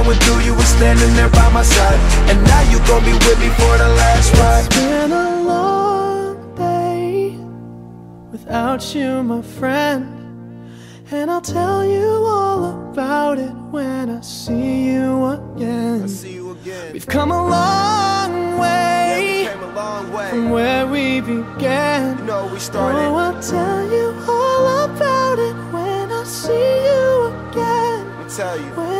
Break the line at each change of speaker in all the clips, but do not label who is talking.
I would do, you were standing there by my side. And now you gon' be with me for the last ride.
It's been a long day without you, my friend. And I'll tell you all about it when I see you again.
see you again.
We've come a long way
came a long way.
from where we began.
You know, we
Oh. I'll tell you all about it when I see you again.
Me tell you.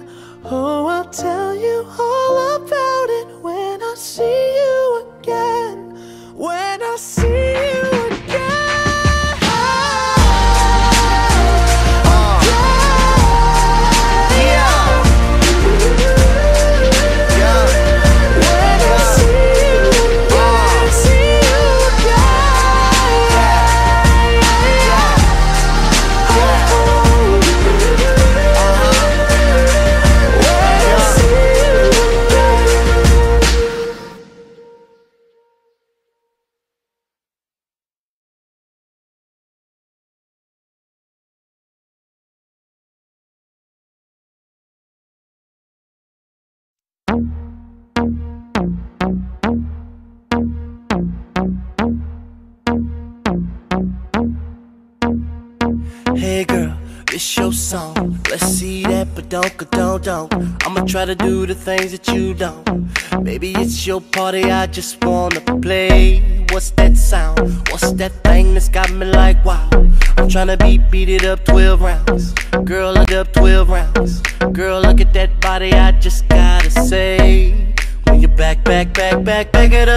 Oh, I'll tell you all about
Hey girl, it's your song. Let's see that, but don't, don't, don't. I'ma try to do the things that you don't. Maybe it's your party, I just wanna play. What's that sound? What's that thing that's got me like wow? I'm tryna beat, beat it up 12 rounds. Girl, look up 12 rounds. Girl, look at that body, I just gotta say. When you back, back, back, back, back it up.